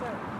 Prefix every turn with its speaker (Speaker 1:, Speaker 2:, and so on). Speaker 1: Sure.